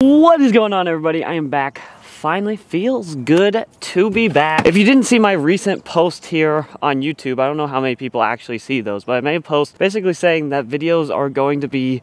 What is going on everybody? I am back. Finally feels good to be back. If you didn't see my recent post here on YouTube, I don't know how many people actually see those, but I made a post basically saying that videos are going to be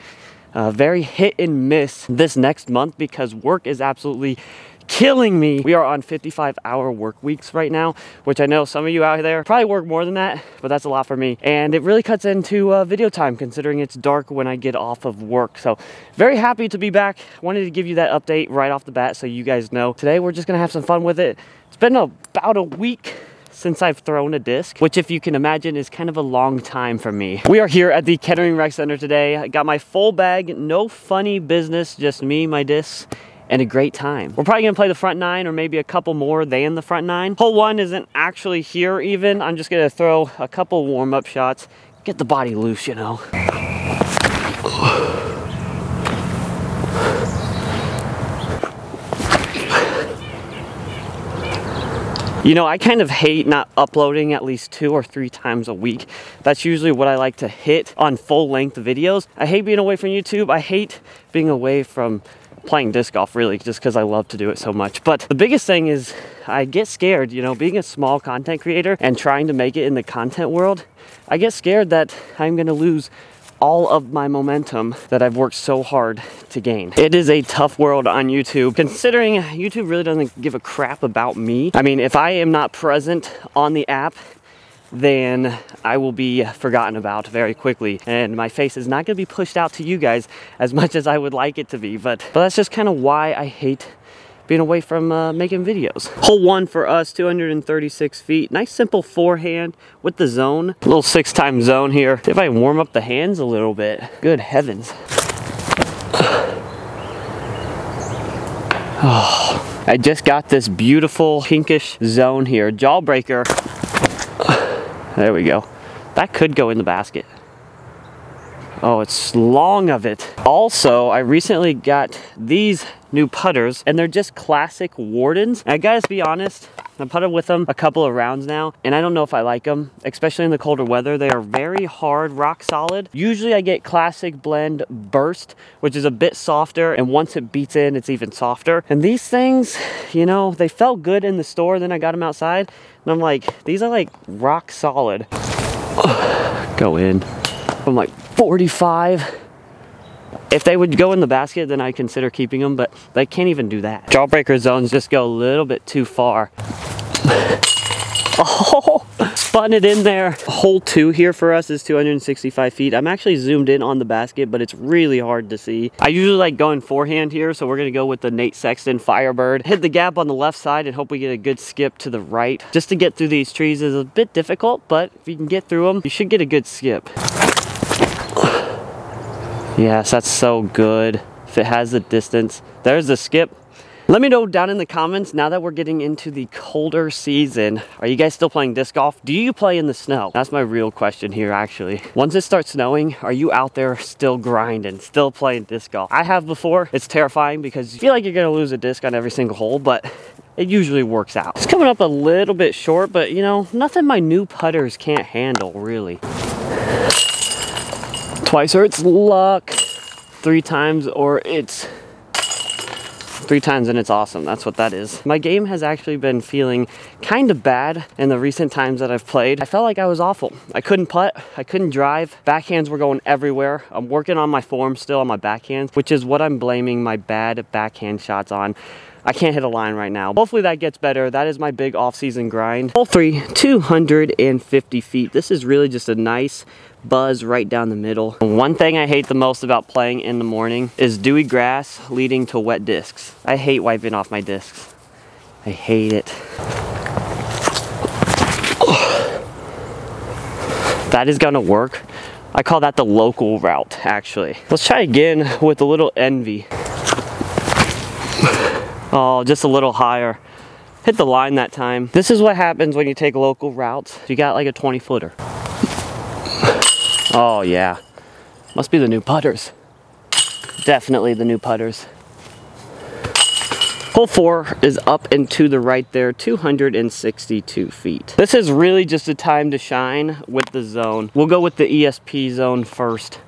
uh, very hit and miss this next month because work is absolutely killing me. We are on 55 hour work weeks right now, which I know some of you out there probably work more than that, but that's a lot for me. And it really cuts into uh, video time considering it's dark when I get off of work. So very happy to be back. Wanted to give you that update right off the bat so you guys know. Today we're just gonna have some fun with it. It's been about a week since I've thrown a disc, which if you can imagine is kind of a long time for me. We are here at the Kettering Rec Center today. I got my full bag, no funny business, just me, my discs, and a great time. We're probably gonna play the front nine or maybe a couple more than the front nine. Hole one isn't actually here even. I'm just gonna throw a couple warm-up shots, get the body loose, you know. You know, I kind of hate not uploading at least two or three times a week. That's usually what I like to hit on full length videos. I hate being away from YouTube. I hate being away from playing disc golf really just because I love to do it so much. But the biggest thing is I get scared, you know, being a small content creator and trying to make it in the content world, I get scared that I'm going to lose all of my momentum that I've worked so hard to gain. It is a tough world on YouTube, considering YouTube really doesn't give a crap about me. I mean, if I am not present on the app, then I will be forgotten about very quickly. And my face is not gonna be pushed out to you guys as much as I would like it to be. But, but that's just kind of why I hate being away from uh, making videos. Hole one for us, 236 feet. Nice simple forehand with the zone. Little six time zone here. If I warm up the hands a little bit. Good heavens. Oh, I just got this beautiful pinkish zone here. Jawbreaker there we go. That could go in the basket. Oh, it's long of it. Also, I recently got these new putters and they're just classic Wardens. I gotta be honest, I putted with them a couple of rounds now and I don't know if I like them, especially in the colder weather. They are very hard, rock solid. Usually I get classic blend burst, which is a bit softer and once it beats in, it's even softer. And these things, you know, they felt good in the store, then I got them outside and I'm like, these are like rock solid. Go in. I'm like 45. If they would go in the basket, then I consider keeping them, but they can't even do that. Jawbreaker zones just go a little bit too far. oh, spun it in there. Hole two here for us is 265 feet. I'm actually zoomed in on the basket, but it's really hard to see. I usually like going forehand here, so we're gonna go with the Nate Sexton Firebird. Hit the gap on the left side and hope we get a good skip to the right. Just to get through these trees is a bit difficult, but if you can get through them, you should get a good skip. Yes, that's so good. If it has the distance. There's the skip. Let me know down in the comments, now that we're getting into the colder season, are you guys still playing disc golf? Do you play in the snow? That's my real question here, actually. Once it starts snowing, are you out there still grinding, still playing disc golf? I have before. It's terrifying because you feel like you're gonna lose a disc on every single hole, but it usually works out. It's coming up a little bit short, but you know, nothing my new putters can't handle, really. Twice or it's luck, three times or it's three times and it's awesome. That's what that is. My game has actually been feeling kind of bad in the recent times that I've played. I felt like I was awful. I couldn't putt, I couldn't drive. Backhands were going everywhere. I'm working on my form still on my backhands, which is what I'm blaming my bad backhand shots on. I can't hit a line right now. Hopefully that gets better. That is my big off-season grind. Hole three, 250 feet. This is really just a nice buzz right down the middle. One thing I hate the most about playing in the morning is dewy grass leading to wet discs. I hate wiping off my discs. I hate it. That is gonna work. I call that the local route, actually. Let's try again with a little envy. Oh, just a little higher. Hit the line that time. This is what happens when you take local routes. You got like a 20 footer. Oh yeah. Must be the new putters. Definitely the new putters. Hole four is up and to the right there, 262 feet. This is really just a time to shine with the zone. We'll go with the ESP zone first.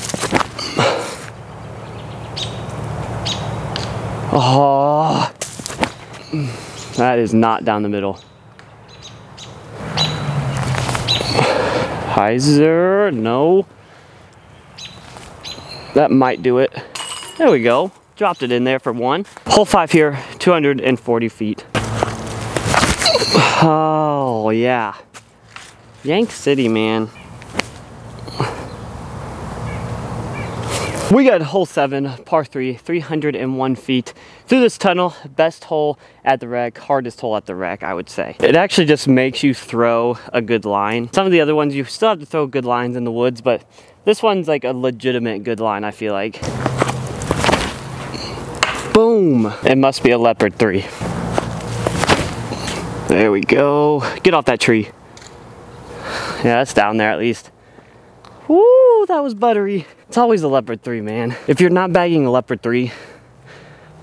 Oh, that is not down the middle. Hyzer, no. That might do it. There we go. Dropped it in there for one. Hole five here, 240 feet. Oh, yeah. Yank City, man. We got hole seven, par three, 301 feet through this tunnel. Best hole at the rec, hardest hole at the rec, I would say. It actually just makes you throw a good line. Some of the other ones, you still have to throw good lines in the woods, but this one's like a legitimate good line, I feel like. Boom! It must be a leopard three. There we go. Get off that tree. Yeah, that's down there at least. Woo, that was buttery. It's always a leopard 3, man. If you're not bagging a leopard 3,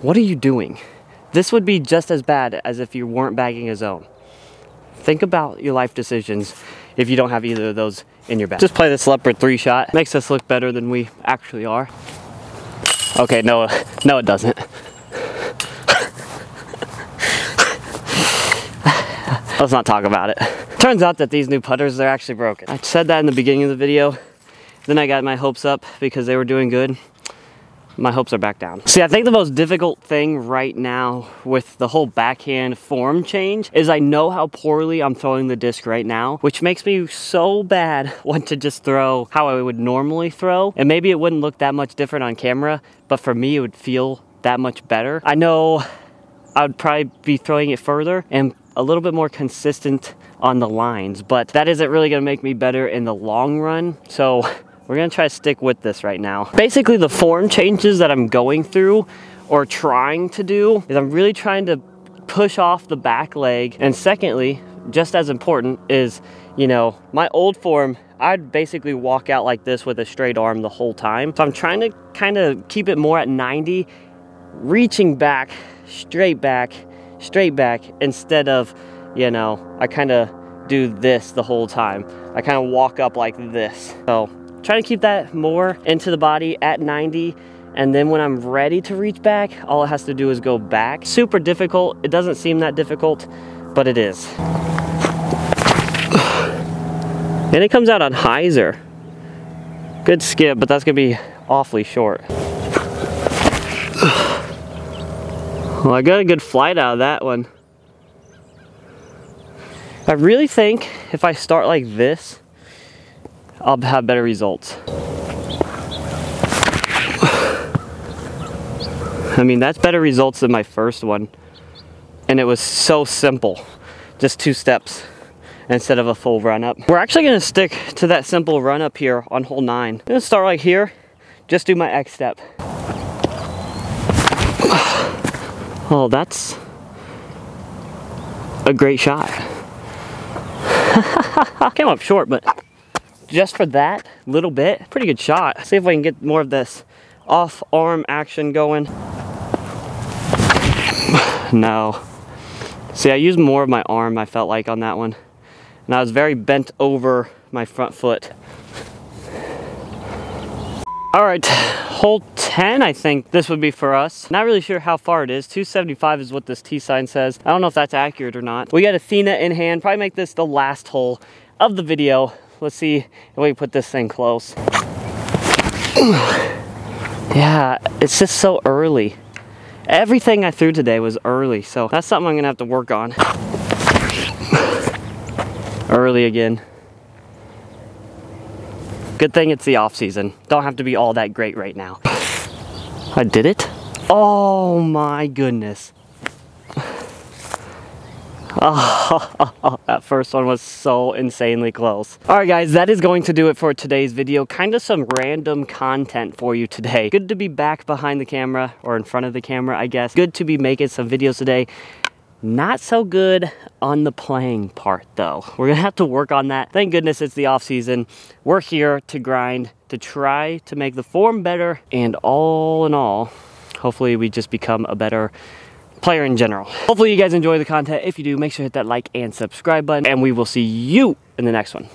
what are you doing? This would be just as bad as if you weren't bagging a zone. Think about your life decisions if you don't have either of those in your bag. Just play this leopard 3 shot. Makes us look better than we actually are. Okay, no, no it doesn't. Let's not talk about it. Turns out that these new putters, they're actually broken. I said that in the beginning of the video. Then I got my hopes up because they were doing good. My hopes are back down. See, I think the most difficult thing right now with the whole backhand form change is I know how poorly I'm throwing the disc right now, which makes me so bad want to just throw how I would normally throw. And maybe it wouldn't look that much different on camera, but for me, it would feel that much better. I know I would probably be throwing it further and a little bit more consistent on the lines, but that isn't really gonna make me better in the long run. So we're gonna try to stick with this right now. Basically the form changes that I'm going through or trying to do is I'm really trying to push off the back leg. And secondly, just as important is, you know, my old form, I'd basically walk out like this with a straight arm the whole time. So I'm trying to kind of keep it more at 90, reaching back, straight back, straight back instead of, you know, I kind of do this the whole time. I kind of walk up like this. So try to keep that more into the body at 90 and then when I'm ready to reach back, all it has to do is go back. Super difficult. It doesn't seem that difficult, but it is. And it comes out on hyzer. Good skip, but that's gonna be awfully short. Well, I got a good flight out of that one. I really think if I start like this, I'll have better results. I mean, that's better results than my first one. And it was so simple. Just two steps instead of a full run up. We're actually gonna stick to that simple run up here on hole nine. I'm gonna start right here, just do my X step. Oh, that's a great shot. Came up short, but just for that little bit, pretty good shot. See if we can get more of this off arm action going. no. See, I used more of my arm, I felt like, on that one. And I was very bent over my front foot. All right, hole 10, I think this would be for us. Not really sure how far it is. 275 is what this T sign says. I don't know if that's accurate or not. We got Athena in hand. Probably make this the last hole of the video. Let's see if we put this thing close. yeah, it's just so early. Everything I threw today was early, so that's something I'm gonna have to work on. early again. Good thing it's the off season. Don't have to be all that great right now. I did it? Oh my goodness. Oh, that first one was so insanely close. All right, guys, that is going to do it for today's video. Kind of some random content for you today. Good to be back behind the camera or in front of the camera, I guess. Good to be making some videos today. Not so good on the playing part though. We're gonna have to work on that. Thank goodness it's the off season. We're here to grind, to try to make the form better, and all in all, hopefully we just become a better player in general. Hopefully you guys enjoy the content. If you do, make sure to hit that like and subscribe button, and we will see you in the next one.